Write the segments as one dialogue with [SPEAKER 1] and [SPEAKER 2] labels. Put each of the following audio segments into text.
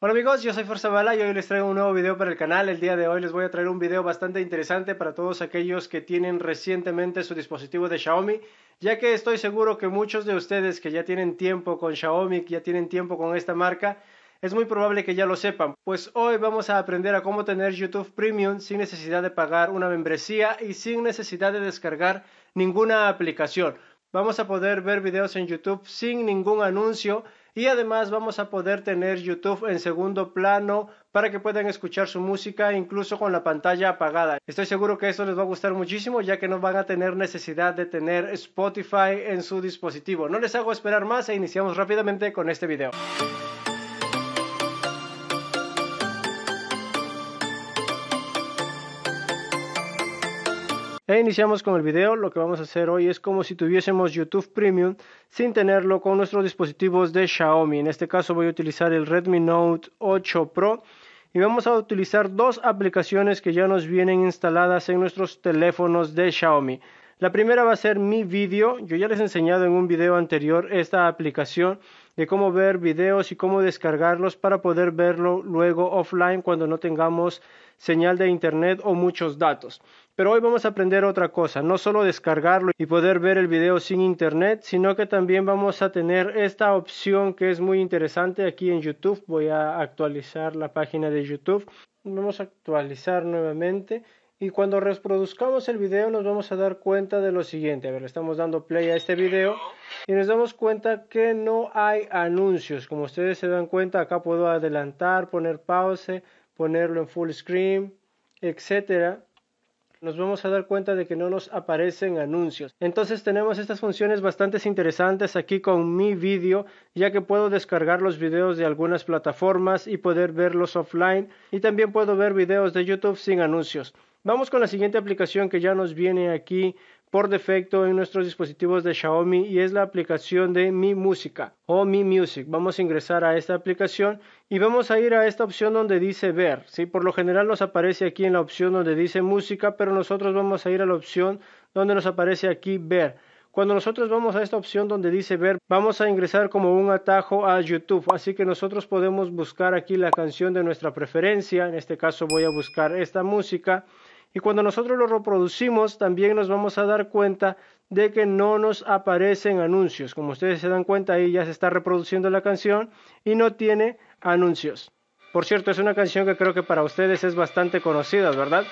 [SPEAKER 1] Hola amigos, yo soy Forza Bala y hoy les traigo un nuevo video para el canal. El día de hoy les voy a traer un video bastante interesante para todos aquellos que tienen recientemente su dispositivo de Xiaomi, ya que estoy seguro que muchos de ustedes que ya tienen tiempo con Xiaomi, que ya tienen tiempo con esta marca, es muy probable que ya lo sepan, pues hoy vamos a aprender a cómo tener YouTube Premium sin necesidad de pagar una membresía y sin necesidad de descargar ninguna aplicación. Vamos a poder ver videos en YouTube sin ningún anuncio y además vamos a poder tener YouTube en segundo plano para que puedan escuchar su música incluso con la pantalla apagada. Estoy seguro que esto les va a gustar muchísimo ya que no van a tener necesidad de tener Spotify en su dispositivo. No les hago esperar más e iniciamos rápidamente con este video. E iniciamos con el video, lo que vamos a hacer hoy es como si tuviésemos YouTube Premium sin tenerlo con nuestros dispositivos de Xiaomi. En este caso voy a utilizar el Redmi Note 8 Pro y vamos a utilizar dos aplicaciones que ya nos vienen instaladas en nuestros teléfonos de Xiaomi. La primera va a ser Mi Video. Yo ya les he enseñado en un video anterior esta aplicación de cómo ver videos y cómo descargarlos para poder verlo luego offline cuando no tengamos señal de internet o muchos datos. Pero hoy vamos a aprender otra cosa, no solo descargarlo y poder ver el video sin internet, sino que también vamos a tener esta opción que es muy interesante aquí en YouTube. Voy a actualizar la página de YouTube. Vamos a actualizar nuevamente y cuando reproduzcamos el video nos vamos a dar cuenta de lo siguiente. A ver, le estamos dando play a este video y nos damos cuenta que no hay anuncios. Como ustedes se dan cuenta, acá puedo adelantar, poner pause, ponerlo en full screen, etcétera nos vamos a dar cuenta de que no nos aparecen anuncios. Entonces tenemos estas funciones bastante interesantes aquí con mi vídeo, ya que puedo descargar los videos de algunas plataformas y poder verlos offline y también puedo ver videos de YouTube sin anuncios. Vamos con la siguiente aplicación que ya nos viene aquí por defecto en nuestros dispositivos de Xiaomi y es la aplicación de Mi Música o Mi Music. Vamos a ingresar a esta aplicación y vamos a ir a esta opción donde dice ver. ¿sí? Por lo general nos aparece aquí en la opción donde dice música, pero nosotros vamos a ir a la opción donde nos aparece aquí ver. Cuando nosotros vamos a esta opción donde dice ver, vamos a ingresar como un atajo a YouTube. Así que nosotros podemos buscar aquí la canción de nuestra preferencia. En este caso voy a buscar esta música y cuando nosotros lo reproducimos también nos vamos a dar cuenta de que no nos aparecen anuncios. Como ustedes se dan cuenta ahí ya se está reproduciendo la canción y no tiene anuncios. Por cierto, es una canción que creo que para ustedes es bastante conocida, ¿verdad?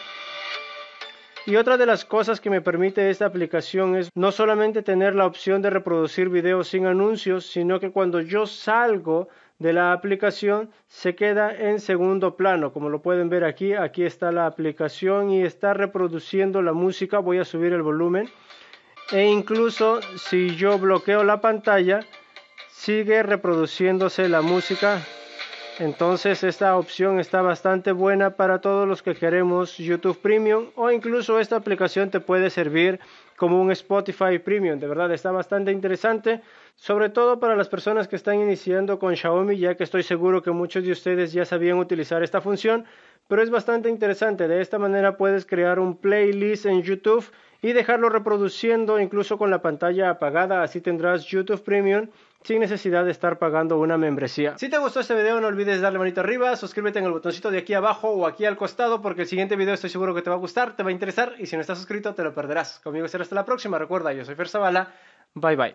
[SPEAKER 1] Y otra de las cosas que me permite esta aplicación es no solamente tener la opción de reproducir videos sin anuncios, sino que cuando yo salgo de la aplicación se queda en segundo plano. Como lo pueden ver aquí, aquí está la aplicación y está reproduciendo la música. Voy a subir el volumen. E incluso si yo bloqueo la pantalla, sigue reproduciéndose la música. Entonces esta opción está bastante buena para todos los que queremos YouTube Premium o incluso esta aplicación te puede servir como un Spotify Premium. De verdad está bastante interesante, sobre todo para las personas que están iniciando con Xiaomi, ya que estoy seguro que muchos de ustedes ya sabían utilizar esta función, pero es bastante interesante. De esta manera puedes crear un playlist en YouTube y dejarlo reproduciendo incluso con la pantalla apagada, así tendrás YouTube Premium sin necesidad de estar pagando una membresía. Si te gustó este video no olvides darle manito arriba, suscríbete en el botoncito de aquí abajo o aquí al costado porque el siguiente video estoy seguro que te va a gustar, te va a interesar y si no estás suscrito te lo perderás. Conmigo será hasta la próxima, recuerda, yo soy Fer Bye bye.